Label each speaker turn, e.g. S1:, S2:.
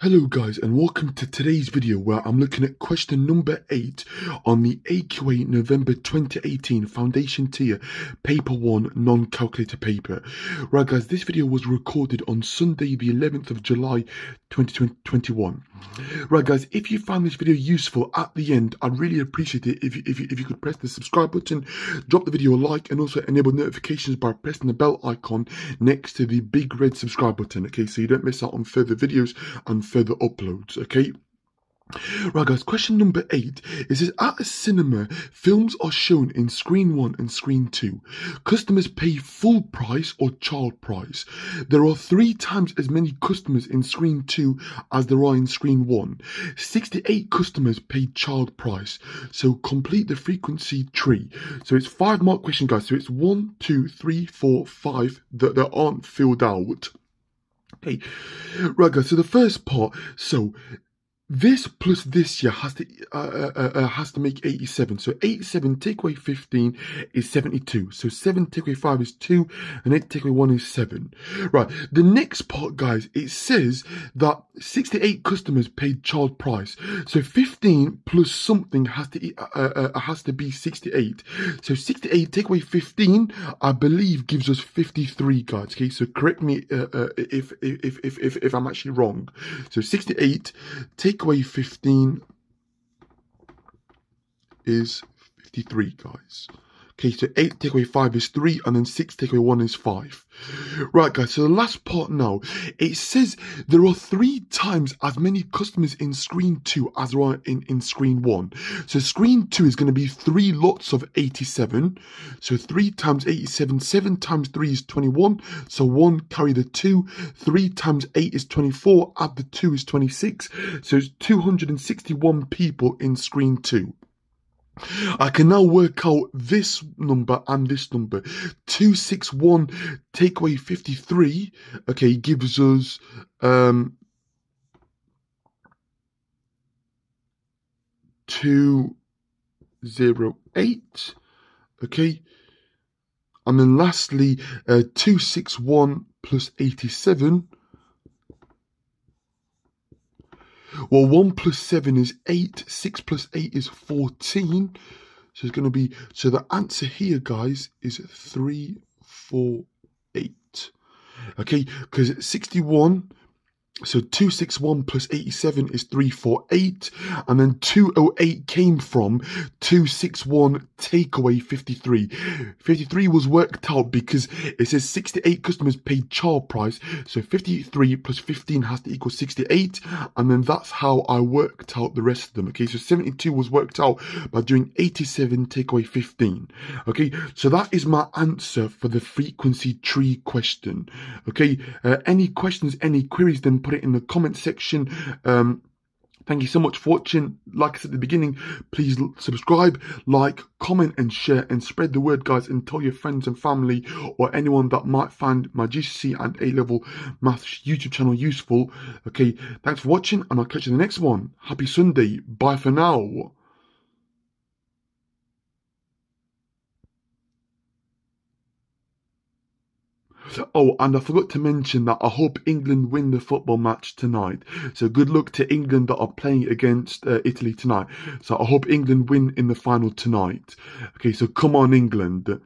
S1: Hello guys and welcome to today's video where I'm looking at question number 8 on the AQA November 2018 Foundation Tier Paper 1 Non-Calculator Paper. Right guys, this video was recorded on Sunday the 11th of July 2021. Right guys, if you found this video useful at the end, I'd really appreciate it if you, if you, if you could press the subscribe button, drop the video a like and also enable notifications by pressing the bell icon next to the big red subscribe button, okay, so you don't miss out on further videos and further uploads, okay? Right guys, question number eight is this at a cinema, films are shown in screen one and screen two. Customers pay full price or child price. There are three times as many customers in screen two as there are in screen one. 68 customers paid child price. So complete the frequency tree. So it's five mark question guys. So it's one, two, three, four, five that, that aren't filled out. Okay, right guys, so the first part, so this plus this year has to uh, uh, uh, uh has to make 87 so 87 take away 15 is 72 so 7 take away 5 is 2 and 8 take away 1 is 7 right the next part guys it says that 68 customers paid child price. So 15 plus something has to uh, uh, has to be 68 so 68 take away 15 i believe gives us 53 guys. Okay so correct me if, if if if if i'm actually wrong. So 68 take take away 15 is 53, guys. Okay, so 8 take away 5 is 3, and then 6 take away 1 is 5. Right, guys, so the last part now, it says there are 3 times as many customers in screen 2 as there are in, in screen 1. So screen 2 is going to be 3 lots of 87. So 3 times 87, 7 times 3 is 21. So 1 carry the 2. 3 times 8 is 24, add the 2 is 26. So it's 261 people in screen 2. I can now work out this number and this number. 261 take away 53, okay, gives us um, 208, okay. And then lastly, uh, 261 plus 87 Well, 1 plus 7 is 8. 6 plus 8 is 14. So it's going to be, so the answer here, guys, is 3, 4, 8. Okay, because 61 so 261 plus 87 is 348. And then 208 came from 261 takeaway 53. 53 was worked out because it says 68 customers paid child price. So 53 plus 15 has to equal 68. And then that's how I worked out the rest of them. Okay, so 72 was worked out by doing 87 takeaway 15. Okay, so that is my answer for the frequency tree question. Okay, uh, any questions, any queries, then put it in the comment section. Um, Thank you so much for watching. Like I said at the beginning, please subscribe, like, comment and share and spread the word guys and tell your friends and family or anyone that might find my GCSE and A-level maths YouTube channel useful. Okay, thanks for watching and I'll catch you in the next one. Happy Sunday. Bye for now. Oh, and I forgot to mention that I hope England win the football match tonight. So good luck to England that are playing against uh, Italy tonight. So I hope England win in the final tonight. Okay, so come on, England.